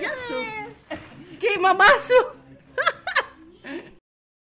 já sou queima mamaço?